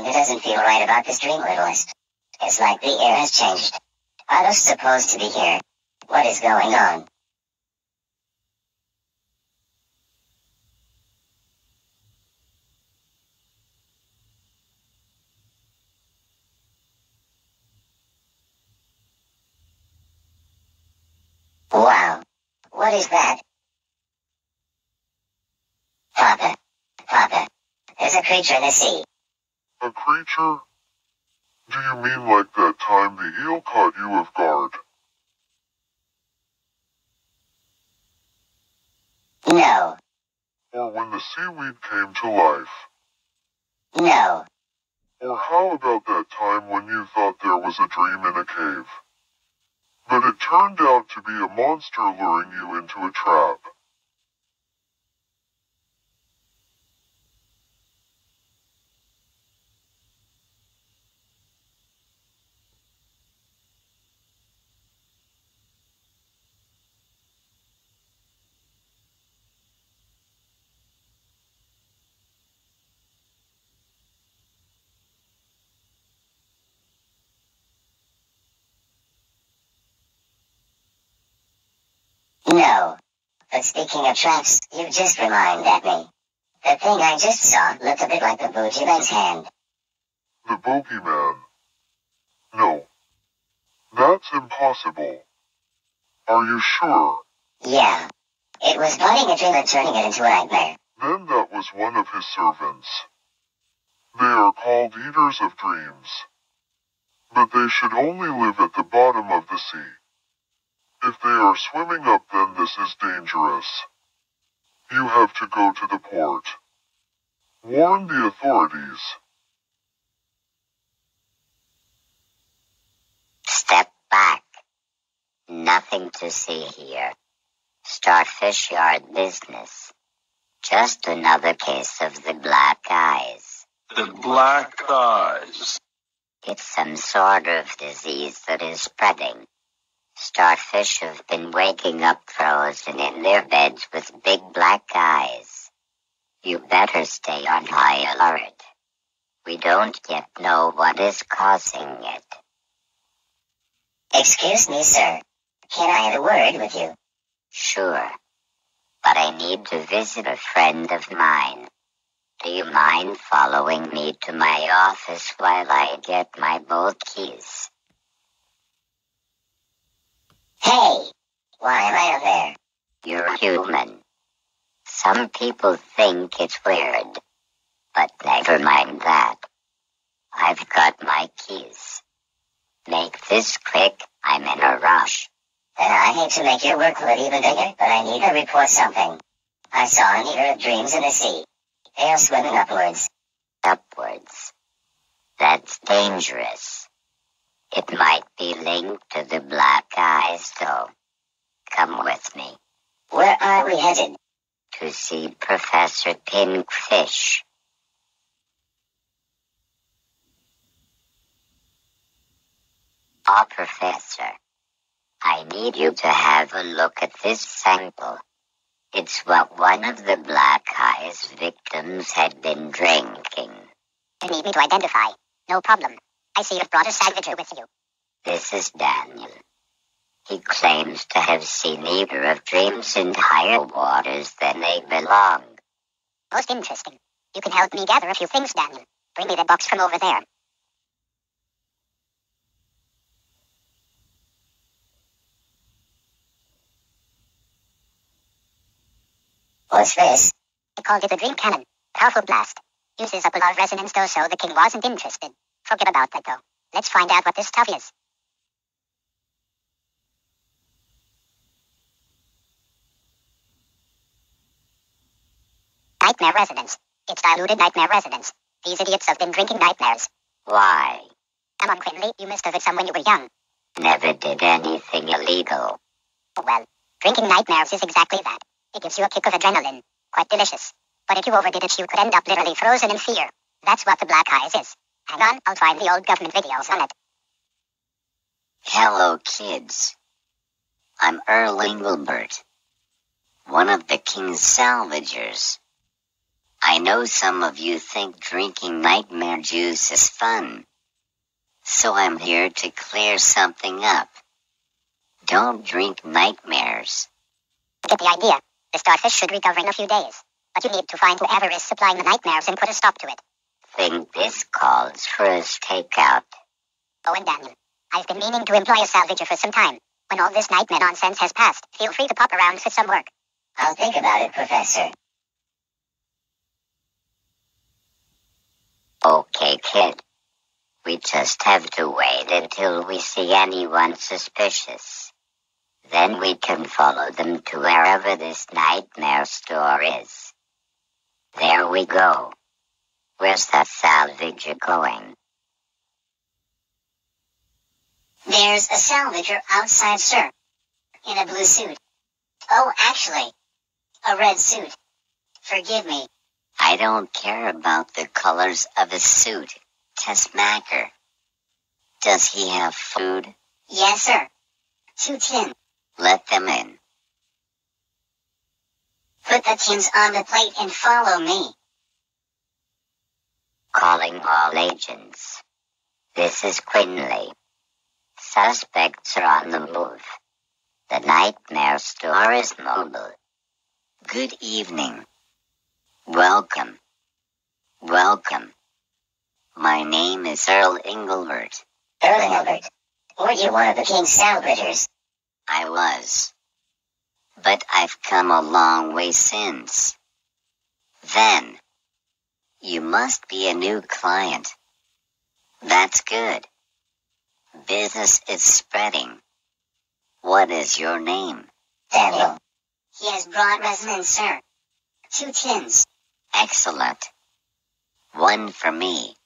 Something doesn't feel right about this dream, littlest. It's like the air has changed. Are those supposed to be here? What is going on? Wow. What is that? Papa. Papa. There's a creature in the sea. A creature? Do you mean like that time the eel caught you off guard? No. Or when the seaweed came to life? No. Or how about that time when you thought there was a dream in a cave? But it turned out to be a monster luring you into a trap. No. But speaking of traps, you just reminded me. The thing I just saw looked a bit like the boogeyman's hand. The bogeyman. No. That's impossible. Are you sure? Yeah. It was plotting a dream and turning it into a nightmare. Then that was one of his servants. They are called Eaters of Dreams. But they should only live at the bottom of the sea. If they are swimming up then this is dangerous. You have to go to the port. Warn the authorities. Step back. Nothing to see here. Starfish yard business. Just another case of the black eyes. The black eyes. It's some sort of disease that is spreading. Starfish have been waking up frozen in their beds with big black eyes. You better stay on high alert. We don't yet know what is causing it. Excuse me, sir. Can I have a word with you? Sure. But I need to visit a friend of mine. Do you mind following me to my office while I get my boat keys? Hey! Why am I up there? You're human. Some people think it's weird. But never mind that. I've got my keys. Make this quick, I'm in a rush. Then I hate to make your workload even bigger, but I need to report something. I saw an eater of dreams in the sea. They are swimming upwards. Upwards. That's dangerous. It might be linked to the black eyes, though. Come with me Where are we headed? to see Professor Pinkfish. Ah, Professor. I need you to have a look at this sample. It's what one of the black eyes victims had been drinking. You need me to identify. No problem. I see you've brought a salvager with you. This is Daniel. He claims to have seen Eater of Dreams in higher waters than they belong. Most interesting. You can help me gather a few things, Daniel. Bring me the box from over there. What's this? I called it a dream cannon. Powerful blast. Uses up a lot of resonance though, so the king wasn't interested. Forget about that though. Let's find out what this stuff is. Nightmare resonance. It's diluted nightmare resonance. These idiots have been drinking nightmares. Why? Come on, Quinley, you must have had some when you were young. Never did anything illegal. Oh well, drinking nightmares is exactly that. It gives you a kick of adrenaline. Quite delicious. But if you overdid it, you could end up literally frozen in fear. That's what the black eyes is. Hang on, I'll find the old government videos on it. Hello, kids. I'm Earl Engelbert, one of the king's salvagers. I know some of you think drinking nightmare juice is fun. So I'm here to clear something up. Don't drink nightmares. Get the idea. The starfish should recover in a few days. But you need to find whoever is supplying the nightmares and put a stop to it. Think this calls for a stakeout. Oh, and Daniel. I've been meaning to employ a salvager for some time. When all this nightmare nonsense has passed, feel free to pop around for some work. I'll think about it, Professor. Okay, kid. We just have to wait until we see anyone suspicious. Then we can follow them to wherever this nightmare store is. There we go. Where's that salvager going? There's a salvager outside, sir. In a blue suit. Oh, actually, a red suit. Forgive me. I don't care about the colors of his suit. Tessmacher. Does he have food? Yes, sir. Two tin. Let them in. Put the tins on the plate and follow me. Calling all agents. This is Quinley. Suspects are on the move. The Nightmare Store is mobile. Good evening. Welcome. Welcome. My name is Earl Engelbert. Earl Engelbert. Were you one of the King's salvagers? I was. But I've come a long way since. Then. You must be a new client. That's good. Business is spreading. What is your name? Daniel. He has brought resonance, sir. Two tins. Excellent. One for me.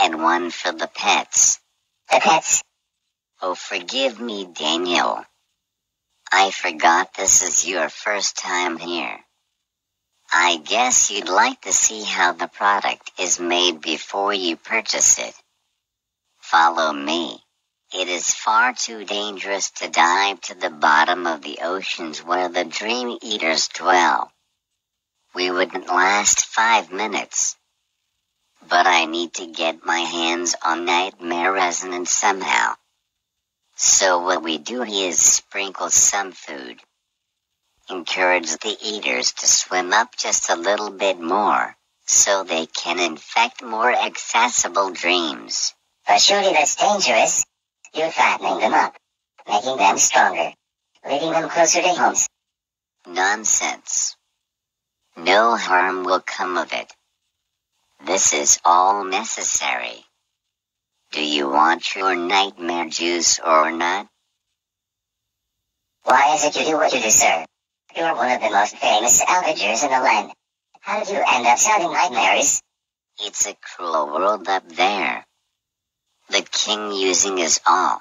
And one for the pets. The pets. Oh, forgive me, Daniel. I forgot this is your first time here. I guess you'd like to see how the product is made before you purchase it. Follow me. It is far too dangerous to dive to the bottom of the oceans where the dream eaters dwell. We wouldn't last five minutes. But I need to get my hands on nightmare resonance somehow. So what we do is sprinkle some food. Encourage the eaters to swim up just a little bit more, so they can infect more accessible dreams. But surely that's dangerous. You're fattening them up, making them stronger, leading them closer to homes. Nonsense. No harm will come of it. This is all necessary. Do you want your nightmare juice or not? Why is it you do what you do, sir? You're one of the most famous salvagers in the land. How did you end up selling nightmares? It's a cruel world up there. The king using us all.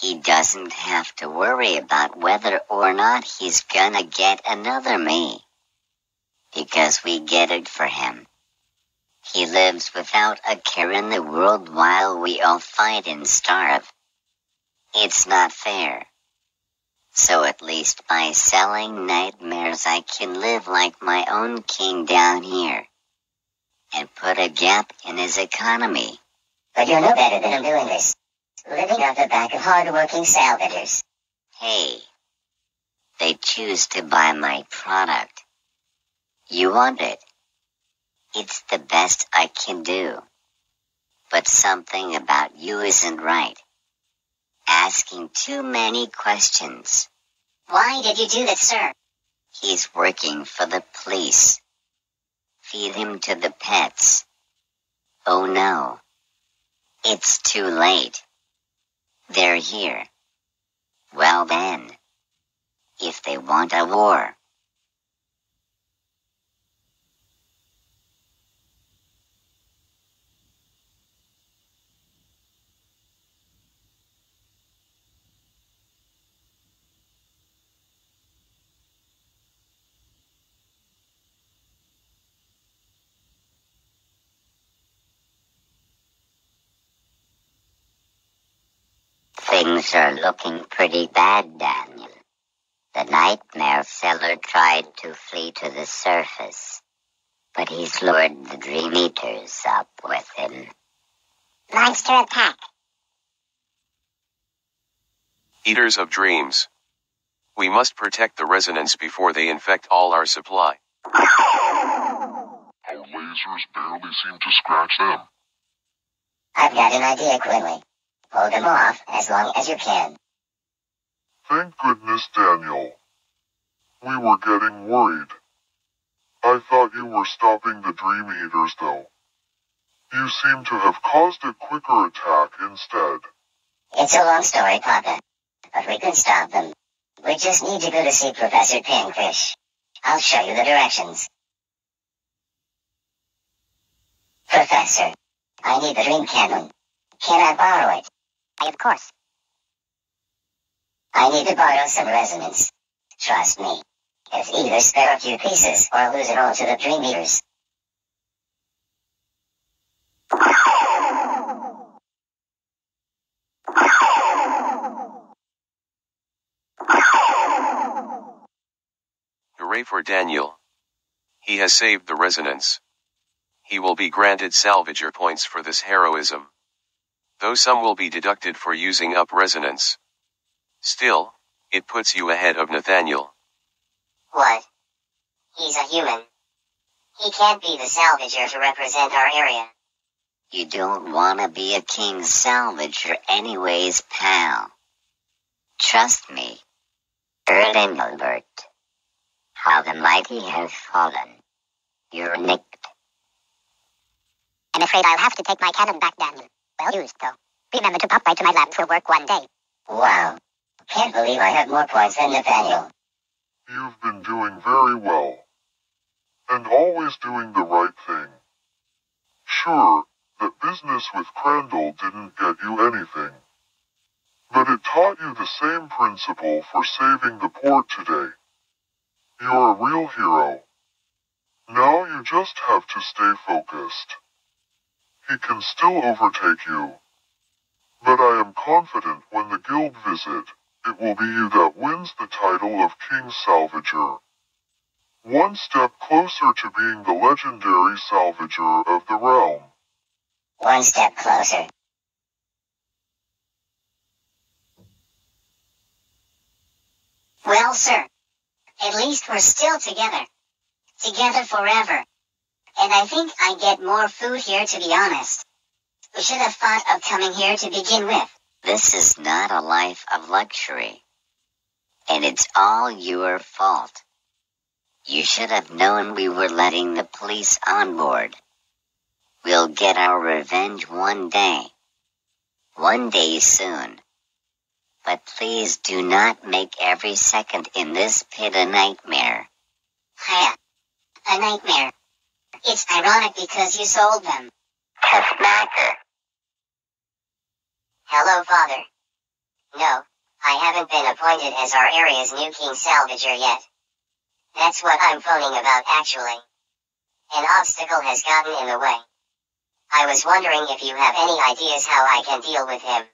He doesn't have to worry about whether or not he's gonna get another me. Because we get it for him. He lives without a care in the world while we all fight and starve. It's not fair. So at least by selling nightmares I can live like my own king down here. And put a gap in his economy. But you're no better than I'm doing this. Living off the back of hard-working salvagers. Hey. They choose to buy my product. You want it. It's the best I can do. But something about you isn't right. Asking too many questions. Why did you do this, sir? He's working for the police. Feed him to the pets. Oh no. It's too late. They're here. Well then. If they want a war. Things are looking pretty bad, Daniel. The nightmare seller tried to flee to the surface. But he's lured the Dream Eaters up with him. Monster attack. Eaters of dreams. We must protect the resonance before they infect all our supply. Our lasers barely seem to scratch them. I've got an idea, Quinley. Hold them off as long as you can. Thank goodness, Daniel. We were getting worried. I thought you were stopping the Dream Eaters, though. You seem to have caused a quicker attack instead. It's a long story, Papa. But we can stop them. We just need to go to see Professor Pinkfish. I'll show you the directions. Professor, I need the dream cannon. Can I borrow it? I, of course. I need to borrow some resonance. Trust me. It's either spare a few pieces or lose it all to the dream eaters. Hooray for Daniel. He has saved the resonance. He will be granted salvager points for this heroism. Though some will be deducted for using up resonance. Still, it puts you ahead of Nathaniel. What? He's a human. He can't be the salvager to represent our area. You don't wanna be a king salvager anyways, pal. Trust me. Earl Engelbert. How the mighty have fallen. You're nicked. I'm afraid I'll have to take my cannon back, Daniel. Well used, though. Remember to pop by to my lab for work one day. Wow. Can't believe I have more points than Nathaniel. You've been doing very well. And always doing the right thing. Sure, that business with Crandall didn't get you anything. But it taught you the same principle for saving the port today. You're a real hero. Now you just have to stay focused. He can still overtake you. But I am confident when the guild visit, it will be you that wins the title of King Salvager. One step closer to being the legendary Salvager of the realm. One step closer. Well, sir. At least we're still together. Together forever. And I think I get more food here to be honest. We should have thought of coming here to begin with. This is not a life of luxury. And it's all your fault. You should have known we were letting the police on board. We'll get our revenge one day. One day soon. But please do not make every second in this pit a nightmare. Hiya. A nightmare. It's ironic because you sold them. Smacker. Hello, Father. No, I haven't been appointed as our area's new King Salvager yet. That's what I'm phoning about actually. An obstacle has gotten in the way. I was wondering if you have any ideas how I can deal with him.